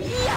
Yeah.